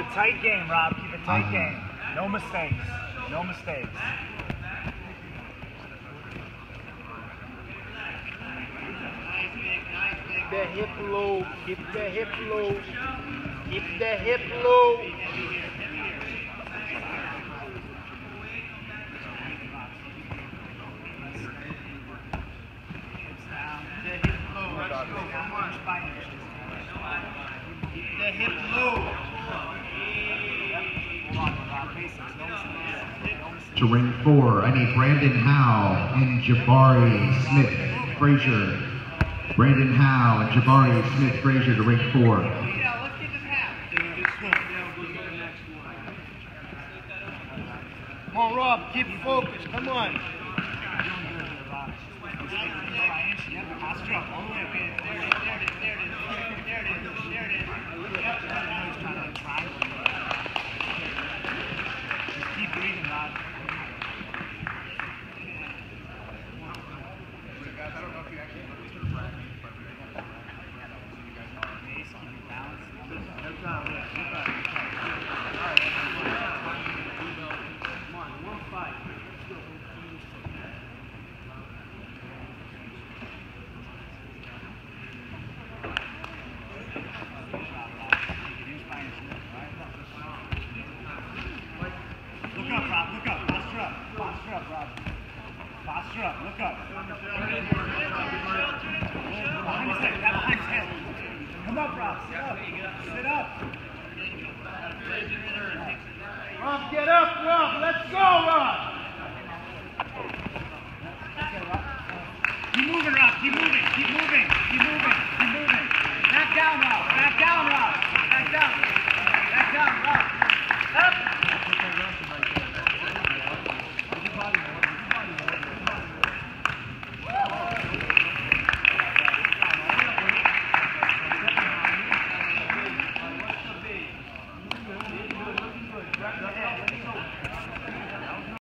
it tight game, Rob. Keep it tight uh-huh. game. No mistakes. No mistakes. Keep that hip low. Keep that hip low. Keep that hip low. That hip low. Let's go. Come on. Keep that hip low. Hold on, Rob. Basics. No mistakes. No mistakes. To ring four, I need Brandon Howe and Jabari Smith Frazier. Brandon Howe and Jabari Smith Frazier to ring four. Come on, Rob. Keep focused. Come on. Ashraf, look up. Behind his head, behind his head. Come up, Ross. sit up. Sit up. Rob, get up, Rob. Let's go, Rob. Keep moving, Rob. Keep moving.